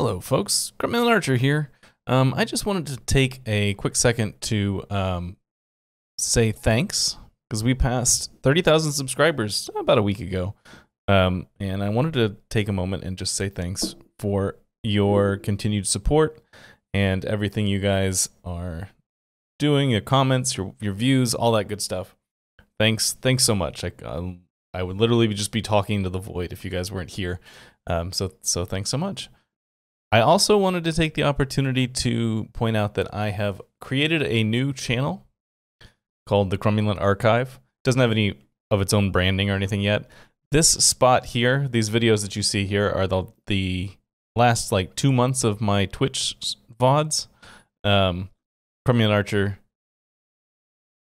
Hello, folks. Cromulent Archer here. Um, I just wanted to take a quick second to um, say thanks because we passed 30,000 subscribers about a week ago. Um, and I wanted to take a moment and just say thanks for your continued support and everything you guys are doing, your comments, your, your views, all that good stuff. Thanks. Thanks so much. I, um, I would literally just be talking to the void if you guys weren't here. Um, so, so thanks so much. I also wanted to take the opportunity to point out that I have created a new channel called the Cromulent Archive. It doesn't have any of its own branding or anything yet. This spot here, these videos that you see here are the the last like two months of my Twitch VODs. Um, Archer,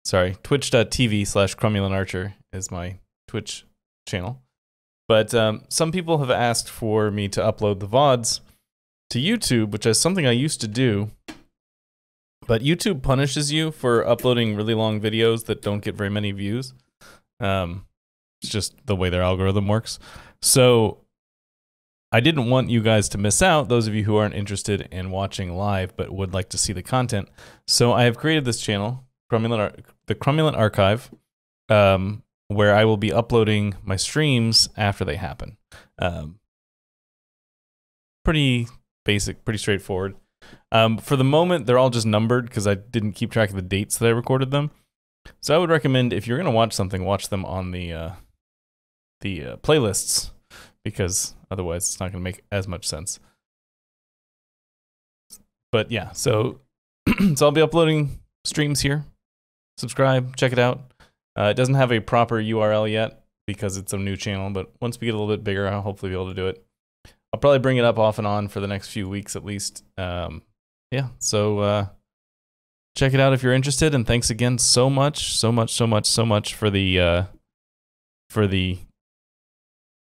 sorry, twitch.tv slash Cromulent Archer is my Twitch channel. But um, some people have asked for me to upload the VODs to YouTube, which is something I used to do. But YouTube punishes you for uploading really long videos that don't get very many views. Um, it's just the way their algorithm works. So I didn't want you guys to miss out, those of you who aren't interested in watching live but would like to see the content. So I have created this channel, Cromulent the Cromulent Archive, um, where I will be uploading my streams after they happen. Um, pretty basic, pretty straightforward. Um, for the moment, they're all just numbered because I didn't keep track of the dates that I recorded them. So I would recommend if you're gonna watch something, watch them on the uh, the uh, playlists because otherwise it's not gonna make as much sense. But yeah, so so I'll be uploading streams here. Subscribe, check it out. Uh, it doesn't have a proper URL yet because it's a new channel, but once we get a little bit bigger, I'll hopefully be able to do it. I'll probably bring it up off and on for the next few weeks at least. Um, yeah, so uh, check it out if you're interested. And thanks again so much, so much, so much, so much for the uh, for the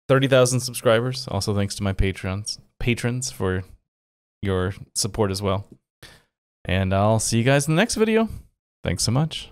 thirty thousand subscribers. Also, thanks to my patrons patrons for your support as well. And I'll see you guys in the next video. Thanks so much.